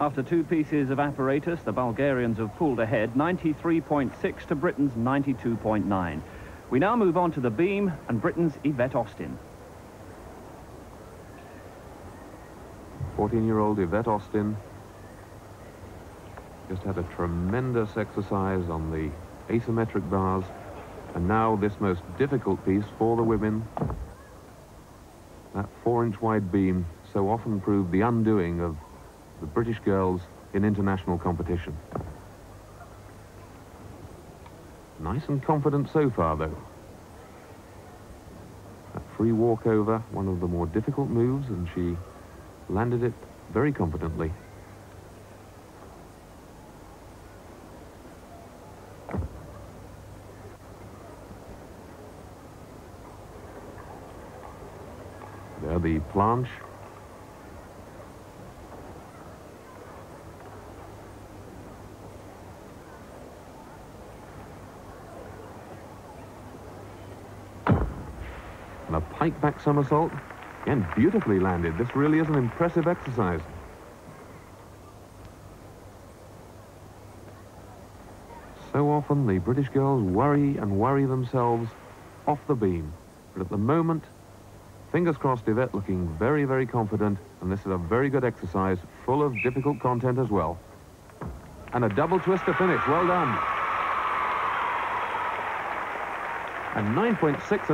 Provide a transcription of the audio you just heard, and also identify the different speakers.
Speaker 1: After two pieces of apparatus, the Bulgarians have pulled ahead, 93.6 to Britain's 92.9. We now move on to the beam and Britain's Yvette Austin.
Speaker 2: 14-year-old Yvette Austin just had a tremendous exercise on the asymmetric bars and now this most difficult piece for the women that four-inch wide beam so often proved the undoing of the British girls in international competition. Nice and confident so far, though. That free walkover, one of the more difficult moves, and she landed it very confidently. There the planche. And a pike back somersault. Again, beautifully landed. This really is an impressive exercise. So often the British girls worry and worry themselves off the beam. But at the moment, fingers crossed Yvette looking very, very confident. And this is a very good exercise, full of difficult content as well. And a double twist to finish. Well done. And 9.6